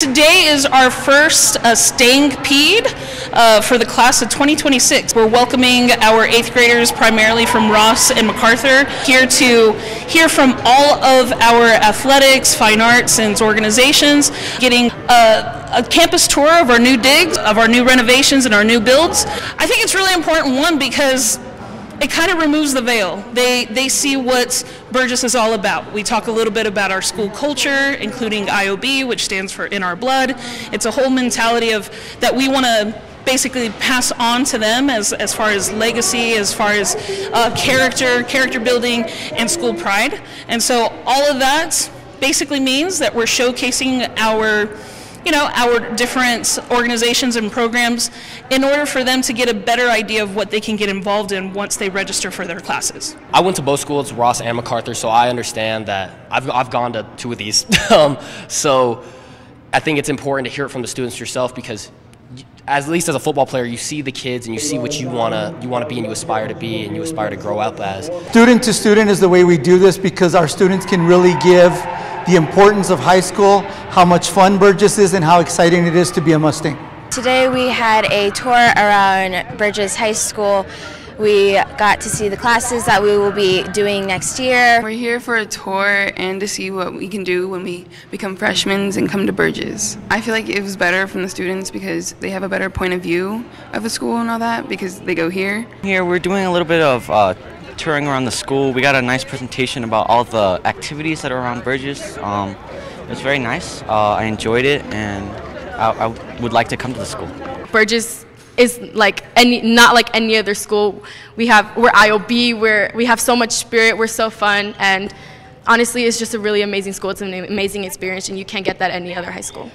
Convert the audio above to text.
Today is our first uh, Stankpede uh, for the class of 2026. We're welcoming our eighth graders primarily from Ross and MacArthur here to hear from all of our athletics, fine arts, and organizations, getting a campus tour of our new digs, of our new renovations, and our new builds. I think it's really important, one, because it kind of removes the veil. They they see what Burges is all about. We talk a little bit about our school culture, including IOB, which stands for In Our Blood. It's a whole mentality of that we want to basically pass on to them as, as far as legacy, as far as uh, character, character building, and school pride. And so all of that basically means that we're showcasing our you know, our different organizations and programs in order for them to get a better idea of what they can get involved in once they register for their classes. I went to both schools, Ross and MacArthur, so I understand that I've, I've gone to two of these. um, so I think it's important to hear it from the students yourself because as at least as a football player, you see the kids and you see what you wanna you wanna be and you aspire to be and you aspire to grow up as. Student to student is the way we do this because our students can really give the importance of high school, how much fun Burges is, and how exciting it is to be a Mustang. Today we had a tour around Burges High School. We got to see the classes that we will be doing next year. We're here for a tour and to see what we can do when we become freshmen and come to Burges. I feel like it was better from the students because they have a better point of view of the school and all that because they go here. Here we're doing a little bit of uh, touring around the school. We got a nice presentation about all the activities that are around Burges. Um, it was very nice. Uh, I enjoyed it, and I, I, would like to come to the school. Burges is like any, not like any other school. We have we're IOB. We're we have so much spirit. We're so fun, and honestly, it's just a really amazing school. It's an amazing experience, and you can't get that at any other high school.